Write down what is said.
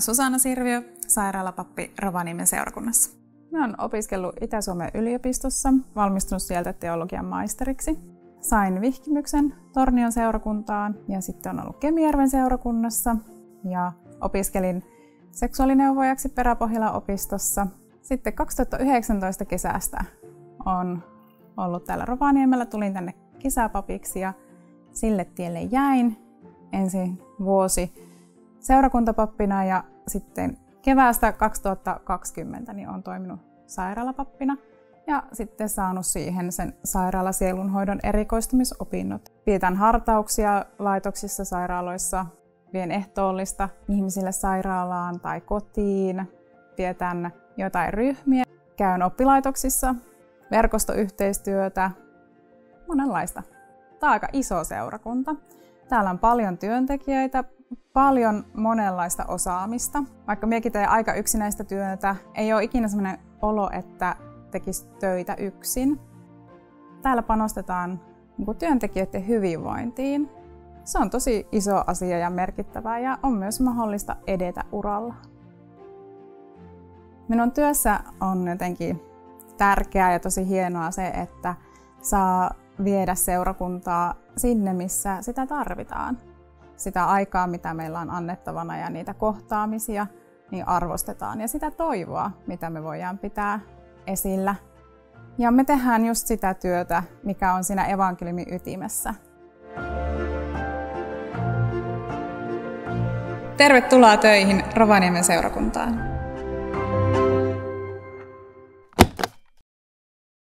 Susanna Sirviö, sairaalapappi Rovaniemen seurakunnassa. Mä oon opiskellut Itä-Suomen yliopistossa, valmistunut sieltä teologian maisteriksi. Sain vihkimyksen Tornion seurakuntaan ja sitten on ollut Kemijärven seurakunnassa ja opiskelin seksuaalineuvojaksi Peräpohjala opistossa. Sitten 2019 kesästä on ollut täällä Rovaniemellä, tulin tänne kesäpapiksi ja sille tielle jäin ensi vuosi seurakuntapappina ja sitten keväästä 2020 niin olen toiminut sairaalapappina ja sitten saanut siihen sen sairaalasielunhoidon erikoistumisopinnot. Pietän hartauksia laitoksissa, sairaaloissa, vien ehtoollista ihmisille sairaalaan tai kotiin, pietän jotain ryhmiä, käyn oppilaitoksissa, verkostoyhteistyötä, monenlaista. Tämä on aika iso seurakunta. Täällä on paljon työntekijöitä, paljon monenlaista osaamista. Vaikka minäkin teen aika yksinäistä työtä, ei ole ikinä sellainen olo, että tekisi töitä yksin. Täällä panostetaan niin työntekijöiden hyvinvointiin. Se on tosi iso asia ja merkittävää ja on myös mahdollista edetä uralla. Minun työssä on jotenkin tärkeää ja tosi hienoa se, että saa viedä seurakuntaa sinne, missä sitä tarvitaan. Sitä aikaa, mitä meillä on annettavana ja niitä kohtaamisia, niin arvostetaan. Ja sitä toivoa, mitä me voidaan pitää esillä. Ja me tehdään just sitä työtä, mikä on siinä evankeliumin ytimessä. Tervetuloa töihin Rovaniemen seurakuntaan.